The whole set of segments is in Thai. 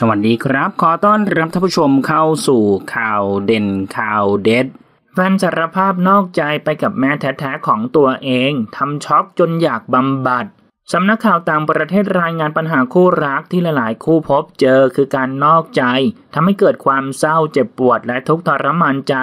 สวัสดีครับ ขอต้อนรับท่านผู้ชมเข้าสู่ข่าวเด่นข่าวเด็ดแฟนสารภาพนอกใจไปกับแม่แท้ๆของตัวเองทำช็อกจนอยากบำบัดสำนักข่าวต่างประเทศรายงานปัญหาคู่รักที่หลายๆ คู่พบเจอคือการนอกใจทำให้เกิดความเศร้าเจ็บปวดและทุกข์ทรมานใจ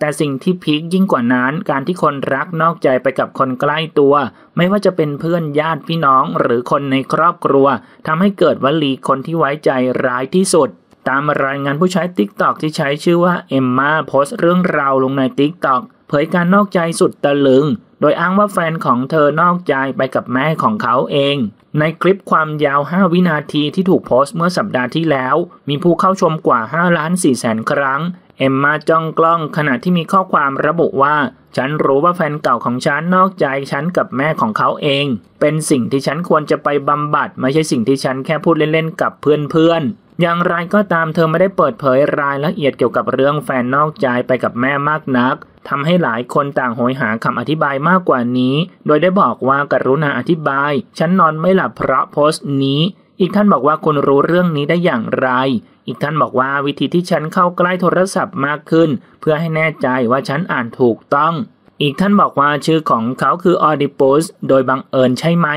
แต่สิ่งที่พีคยิ่งกว่านั้นการที่คนรักนอกใจไปกับคนใกล้ตัว ไม่ว่าจะเป็นเพื่อนญาติพี่น้องหรือคนในครอบครัวทำให้เกิดวลีคนที่ไว้ใจร้ายที่สุด ตามรายงานผู้ใช้ TikTok ที่ใช้ชื่อว่าเอมมาโพสต์เรื่องราวลงใน TikTok เผยการนอกใจสุดตะลึง โดยอ้างว่าแฟนของเธอนอกใจไปกับแม่ของเขาเอง ในคลิปความยาว 5 วินาทีที่ถูกโพสต์เมื่อสัปดาห์ที่แล้ว มีผู้เข้าชมกว่า 5 ล้าน4แสนครั้ง เอมมาจ้องกล้องขณะที่มีข้อความระบุว่า ฉันรู้ว่าแฟนเก่าของฉันนอกใจฉันกับแม่ของเขาเอง เป็นสิ่งที่ฉันควรจะไปบำบัด ไม่ใช่สิ่งที่ฉันแค่พูดเล่นๆกับเพื่อนๆ อย่างไรก็ตามเธอไม่ได้เปิดเผยรายละเอียดเกี่ยวกับเรื่องแฟนนอกใจไปกับแม่มากนักทำให้หลายคนต่างโหยหาคำอธิบายมากกว่านี้ โดยได้บอกว่ากรุณาอธิบาย ฉันนอนไม่หลับเพราะโพสต์นี้ อีกท่านบอกว่าคุณรู้เรื่องนี้ได้อย่างไร อีกท่านบอกว่าวิธีที่ฉันเข้าใกล้โทรศัพท์มากขึ้น เพื่อให้แน่ใจว่าฉันอ่านถูกต้อง อีกท่านบอกว่าชื่อของเขาคือออดิปุสโดยบังเอิญใช่ไหม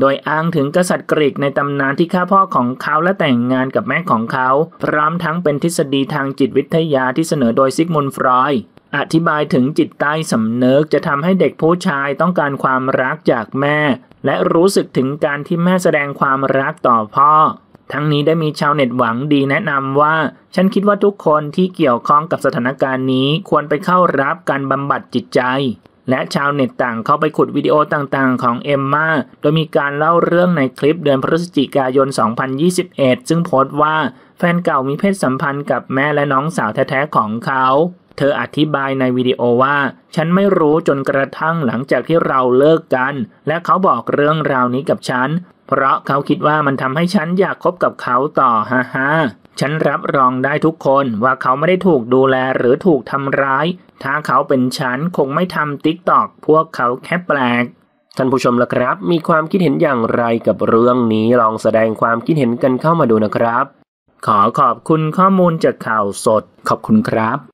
โดยอ้างถึงกษัตริย์กรีกในตำนานที่ฆ่าพ่อของเขาและแต่งงานกับแม่ของเขา พร้อมทั้งเป็นทฤษฎีทางจิตวิทยาที่เสนอโดยซิกมุนฟรอยอธิบายถึงจิตใต้สำนึกจะทำให้เด็กผู้ชายต้องการความรักจากแม่ และรู้สึกถึงการที่แม่แสดงความรักต่อพ่อ ทั้งนี้ได้มีชาวเน็ตหวังดีแนะนำว่า ฉันคิดว่าทุกคนที่เกี่ยวข้องกับสถานการณ์นี้ควรไปเข้ารับการบำบัดจิตใจ และชาวเน็ตต่างเข้าไปขุดวิดีโอต่างๆ ของเอมมาโดยมีการเล่าเรื่องในคลิปเดือนพฤศจิกายน 2021 ซึ่งโพสต์ว่าแฟนเก่ามีเพศสัมพันธ์กับแม่และน้องสาวแท้ๆของเขา เธออธิบายในวิดีโอว่า ฉันไม่รู้จนกระทั่งหลังจากที่เราเลิกกัน และเขาบอกเรื่องราวนี้กับฉัน เพราะเขาคิดว่ามันทำให้ฉันอยากคบกับเขาต่อฮ่าฮ่าฉันรับรองได้ทุกคนว่าเขาไม่ได้ถูกดูแลหรือถูกทำร้าย ถ้าเขาเป็นฉันคงไม่ทำติ๊กตอกพวกเขาแค่แปลกท่านผู้ชมละครับ มีความคิดเห็นอย่างไรกับเรื่องนี้ลองแสดงความคิดเห็นกันเข้ามาดูนะครับ ขอขอบคุณข้อมูลจากข่าวสด ขอบคุณครับ